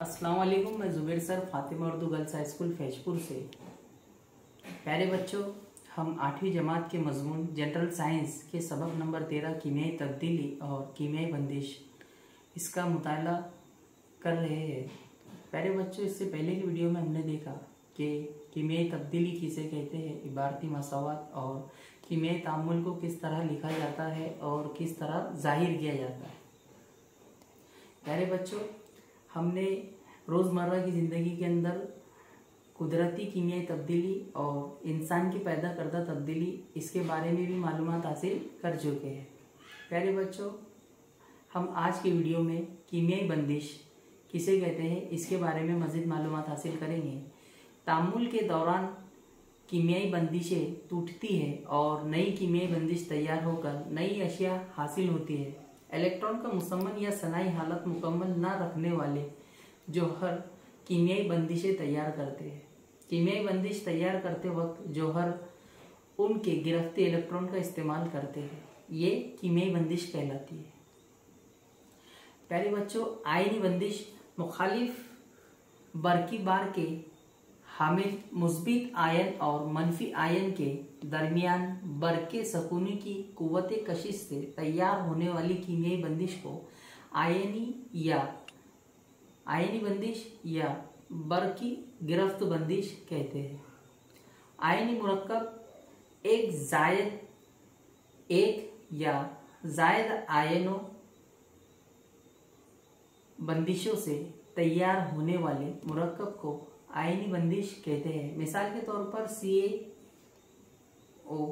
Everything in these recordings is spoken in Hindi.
वालेकुम मैं Zuber sir Fatima Urdu girls high school Faizpur से। प्यारे बच्चों, हम आठवीं जमात के मजमून जनरल साइंस के सबक नंबर तेरह कीमियाई तब्दीली और कीमियाई बंदिश, इसका मुताला कर रहे हैं। प्यारे बच्चों, इससे पहले की वीडियो में हमने देखा कि कीमियाई तब्दीली किसे कहते हैं, इबारती मसावत और कीमियाई तामुल को किस तरह लिखा जाता है और किस तरह ज़ाहिर किया जाता है। प्यारे बच्चों हमने रोज़मर्रा की ज़िंदगी के अंदर कुदरती कीमियाई तब्दीली और इंसान की पैदा करदा तब्दीली इसके बारे में भी मालूम हासिल कर चुके हैं। प्यारे बच्चों, हम आज की वीडियो में कीमियाई बंदिश, किसे कहते हैं, इसके बारे में मज़ीद मालूम हासिल करेंगे। तामुल के दौरान कीमियाई बंदिशें टूटती है और नई कीमियाई बंदिश तैयार होकर नई अशिया हासिल होती है। इलेक्ट्रॉन का मुसमन या सनाई हालत मुकम्मल न रखने वाले जौहर कीमियाई बंदिशें तैयार करते हैं। कीमियाई बंदिश तैयार करते वक्त जौहर उनके गिरफ्ते इलेक्ट्रॉन का इस्तेमाल करते हैं, ये कीमियाई बंदिश कहलाती है। प्यारे बच्चों, आयनी बंदिश मुखालिफ बरकी बार के हामिल मुस्बित आयन और मनफी आयन के दरमियान बरके सकूनी की कुत कशिश से तैयार होने वाली कीमियाई बंदिश को आयनी या आयनी बंदिश या बरकी गिरफ्त बंदिश कहते हैं। आयनी मुरक्कब एक जायद, एक या जायद आयनों बंदिशों से तैयार होने वाले मुरक्कब को आयनी बंदिश कहते हैं। मिसाल के तौर पर C A O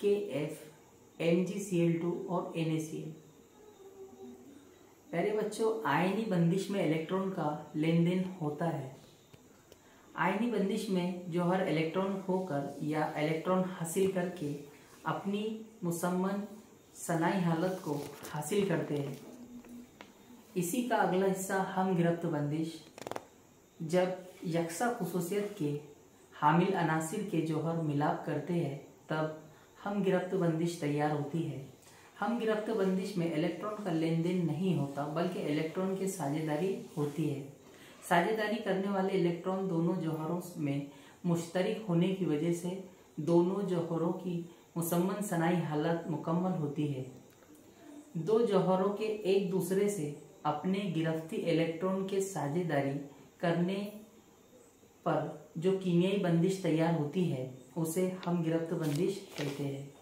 K F M G C L two और एन ए सी एल प्यारे बच्चों आयनी बंदिश में इलेक्ट्रॉन का लेन देन होता है। आयनी बंदिश में जो हर इलेक्ट्रॉन खोकर या इलेक्ट्रॉन हासिल करके अपनी मुसम्मन सनाई हालत को हासिल करते हैं। इसी का अगला हिस्सा हम गिरफ्त बंदिश जब यकसा खसूसियत के हामिल अनासिर के जौहर मिलाप करते हैं, तब हम गिरफ्त बंदिश तैयार होती है। हम गिरफ्त बंदिश में इलेक्ट्रॉन का लेन देन नहीं होता, बल्कि इलेक्ट्रॉन की साझेदारी होती है। साझेदारी करने वाले इलेक्ट्रॉन दोनों जौहरों में मुश्तरक होने की वजह से दोनों जौहरों की मुसम्मन सनाई हालत मुकम्मल होती है। दो जौहरों के एक दूसरे से अपने गिरफ्ती इलेक्ट्रॉन के साझेदारी करने पर जो कीमियाई बंदिश तैयार होती है उसे हम गिरफ्त बंदिश कहते हैं।